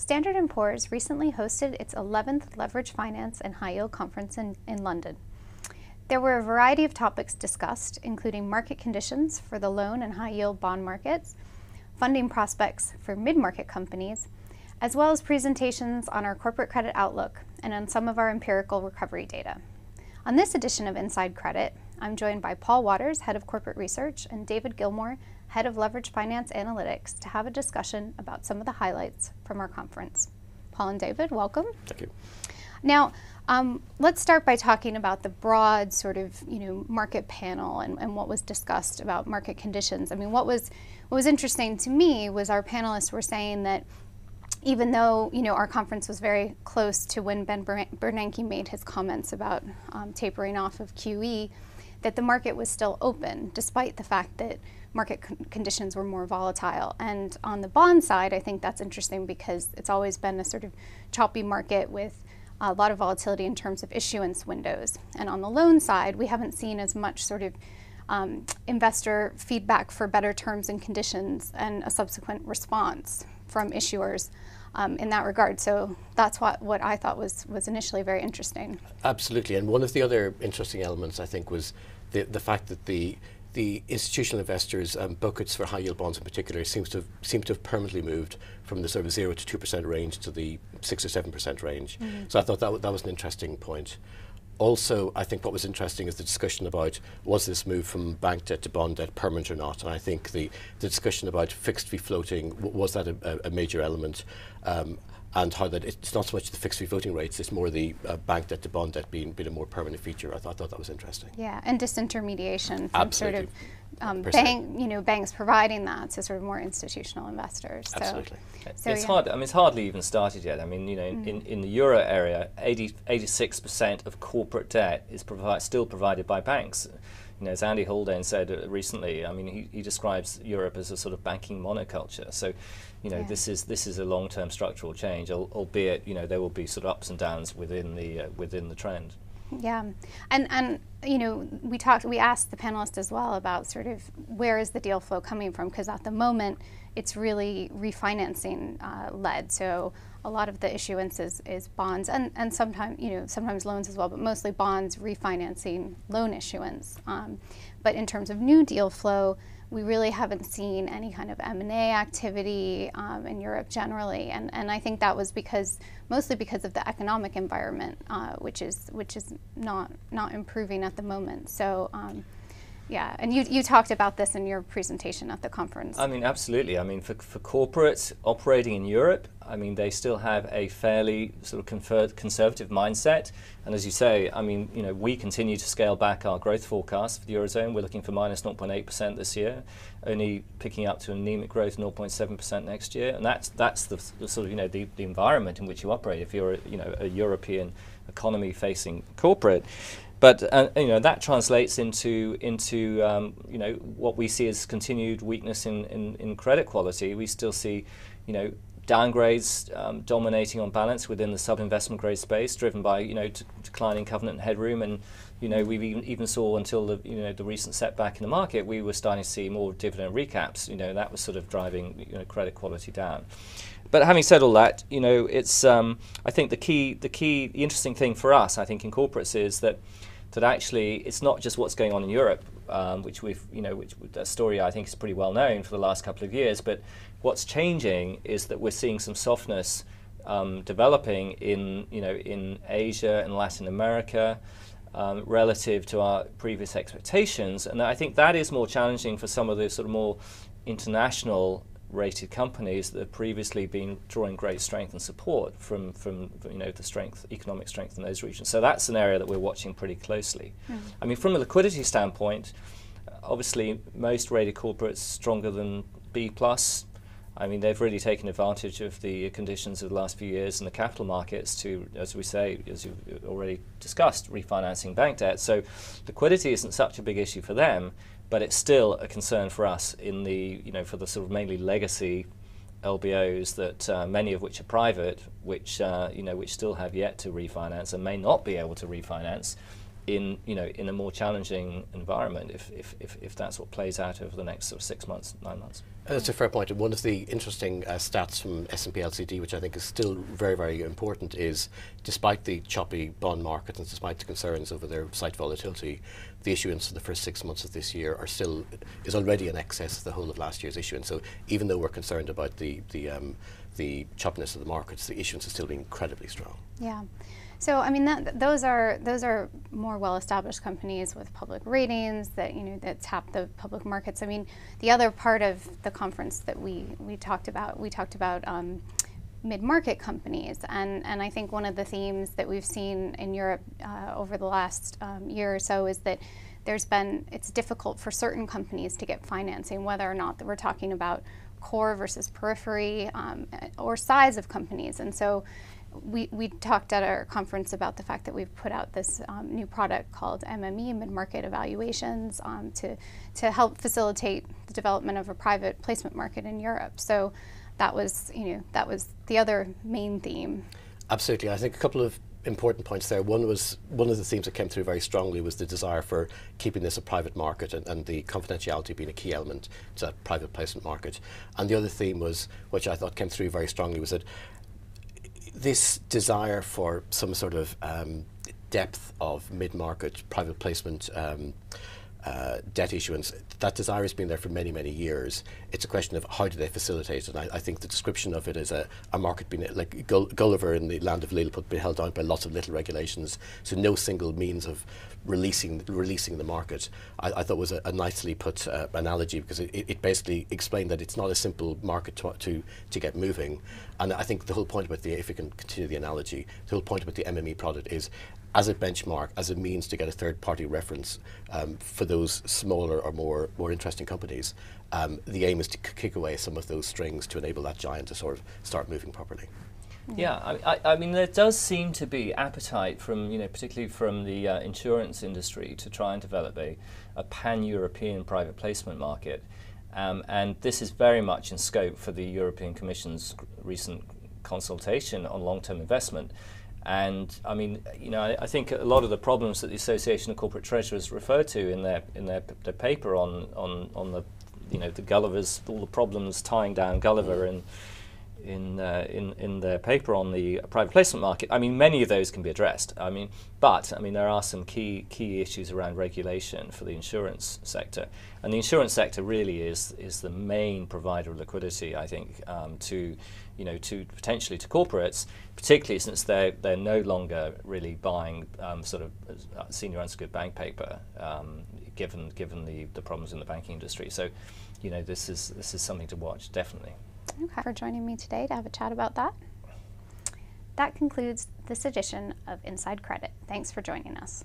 Standard & Poor's recently hosted its 11th Leverage Finance and High Yield Conference in, in London. There were a variety of topics discussed, including market conditions for the loan and high yield bond markets, funding prospects for mid market companies, as well as presentations on our corporate credit outlook and on some of our empirical recovery data. On this edition of Inside Credit, I'm joined by Paul Watters, Head of Corporate Research, and David Gillmor, Head of Leverage Finance Analytics, to have a discussion about some of the highlights from our conference. Paul and David, welcome. Thank you. Now, um, let's start by talking about the broad sort of you know market panel and, and what was discussed about market conditions. I mean, what was what was interesting to me was our panelists were saying that even though you know our conference was very close to when Ben Bernanke made his comments about um, tapering off of QE, that the market was still open despite the fact that market con- conditions were more volatile. And on the bond side, I think that's interesting because it's always been a sort of choppy market with a lot of volatility in terms of issuance windows. And on the loan side, we haven't seen as much sort of um, investor feedback for better terms and conditions and a subsequent response from issuers um, in that regard. So that's what, what I thought was, was initially very interesting. Absolutely. And one of the other interesting elements, I think, was the, the fact that the the institutional investors' um, buckets for high yield bonds in particular seems to have, seem to have permanently moved from the sort of zero to two percent range to the six or seven percent range. Mm-hmm. So I thought that w- that was an interesting point also, I think what was interesting is the discussion about was this move from bank debt to bond debt permanent or not? And I think the, the discussion about fixed fee floating was that a, a major element. Um, and how that it's not so much the fixed fee floating rates, it's more the uh, bank debt to bond debt being, being a more permanent feature. I thought, I thought that was interesting. Yeah, and disintermediation from Absolutely. sort of um, bank, you know, banks providing that to sort of more institutional investors. So, Absolutely. So it's yeah. hard. I mean, it's hardly even started yet. I mean, you know, mm. in, in the euro area, 86 percent of corporate debt is provi- still provided by banks. You know, as Andy Haldane said uh, recently, I mean, he, he describes Europe as a sort of banking monoculture. So, you know, yeah. this is this is a long-term structural change, al- albeit you know there will be sort of ups and downs within the uh, within the trend. Yeah, and and you know we talked we asked the panelists as well about sort of where is the deal flow coming from because at the moment it's really refinancing uh, led. So a lot of the issuance is, is bonds and, and sometimes you know sometimes loans as well, but mostly bonds refinancing loan issuance. Um, but in terms of new deal flow, we really haven't seen any kind of M&A activity um, in Europe generally, and, and I think that was because mostly because of the economic environment, uh, which is which is not not improving at the moment. So. Um, yeah, and you, you talked about this in your presentation at the conference. I mean, absolutely. I mean, for, for corporates operating in Europe, I mean, they still have a fairly sort of conservative mindset. And as you say, I mean, you know, we continue to scale back our growth forecast for the Eurozone. We're looking for minus 0.8% this year, only picking up to anemic growth 0.7% next year. And that's, that's the, the, sort of, you know, the, the environment in which you operate if you're, a, you know, a European economy facing corporate. But uh, you know that translates into into um, you know what we see as continued weakness in, in, in credit quality. We still see you know downgrades um, dominating on balance within the sub-investment grade space, driven by you know declining covenant headroom, and you know we even, even saw until the you know the recent setback in the market, we were starting to see more dividend recaps. You know that was sort of driving you know credit quality down. But having said all that, you know it's um, I think the key the key the interesting thing for us, I think in corporates is that that actually it's not just what's going on in Europe, um, which we've, you know, which that story I think is pretty well known for the last couple of years. But what's changing is that we're seeing some softness um, developing in, you know, in Asia and Latin America. Um, relative to our previous expectations, and I think that is more challenging for some of the sort of more international rated companies that have previously been drawing great strength and support from, from you know, the strength, economic strength in those regions. So that's an area that we're watching pretty closely. Mm. I mean, from a liquidity standpoint, obviously most rated corporates stronger than B plus. I mean, they've really taken advantage of the conditions of the last few years in the capital markets to, as we say, as you've already discussed, refinancing bank debt. So liquidity isn't such a big issue for them but it's still a concern for us in the you know for the sort of mainly legacy LBOs that uh, many of which are private, which uh, you know which still have yet to refinance and may not be able to refinance. In you know in a more challenging environment if, if, if, if that's what plays out over the next sort of six months, nine months. That's a fair point. One of the interesting uh, stats from S&P LCD, which I think is still very, very important, is despite the choppy bond market and despite the concerns over their slight volatility, the issuance for the first six months of this year are still is already in excess of the whole of last year's issuance. So even though we're concerned about the the um, the choppiness of the markets, the issuance is still being incredibly strong. Yeah. So I mean, that, those are those are more well-established companies with public ratings that you know that tap the public markets. I mean, the other part of the conference that we we talked about, we talked about. Um, mid-market companies and, and I think one of the themes that we've seen in Europe uh, over the last um, year or so is that there's been it's difficult for certain companies to get financing whether or not that we're talking about core versus periphery um, or size of companies and so we, we talked at our conference about the fact that we've put out this um, new product called MME, Mid Market Evaluations, um, to, to help facilitate the development of a private placement market in Europe. So that was, you know, that was the other main theme. Absolutely. I think a couple of important points there. One was one of the themes that came through very strongly was the desire for keeping this a private market and, and, the confidentiality being a key element to that private placement market. And the other theme was, which I thought came through very strongly, was that this desire for some sort of um, depth of mid-market private placement um, uh, debt issuance, that desire has been there for many, many years. It's a question of how do they facilitate it. And I, I think the description of it is a, a market being like Gulliver in the land of Lilliput being held down by lots of little regulations. So no single means of releasing releasing the market. I, I thought was a, a nicely put uh, analogy because it, it, basically explained that it's not a simple market to, to, to get moving. And I think the whole point about the, if we can continue the analogy, the whole point about the MME product is as a benchmark, as a means to get a third party reference um, for those smaller or more, more interesting companies. Um, the aim is to kick away some of those strings to enable that giant to sort of start moving properly. Yeah, I, I, I, mean, there does seem to be appetite from, you know, particularly from the uh, insurance industry to try and develop a, a pan-European private placement market. Um, and this is very much in scope for the European Commission's recent consultation on long-term investment. And I mean, you know, I, think a lot of the problems that the Association of Corporate Treasurers referred to in their in their, their paper on, on on the, you know, the Gulliver's all the problems tying down Gulliver and in, uh, in, in their paper on the private placement market, I mean, many of those can be addressed. I mean, but I mean, there are some key key issues around regulation for the insurance sector, and the insurance sector really is is the main provider of liquidity, I think, um, to you know to potentially to corporates, particularly since they're, they're no longer really buying um, sort of uh, senior unsecured bank paper, um, given given the the problems in the banking industry. So, you know, this is this is something to watch definitely. Okay, for joining me today to have a chat about that. That concludes this edition of Inside Credit. Thanks for joining us.